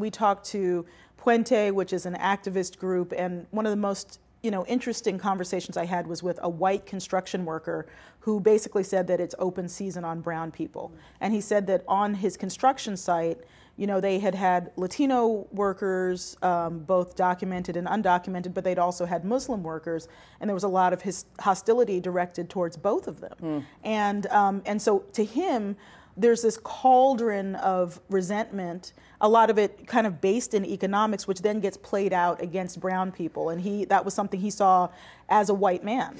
We talked to Puente, which is an activist group, and one of the most you know, interesting conversations I had was with a white construction worker who basically said that it's open season on brown people. And he said that on his construction site, you know, they had had Latino workers, um, both documented and undocumented, but they'd also had Muslim workers, and there was a lot of his hostility directed towards both of them. Mm. And um, and so to him, there's this cauldron of resentment, a lot of it kind of based in economics, which then gets played out against brown people. And he that was something he saw as a white man.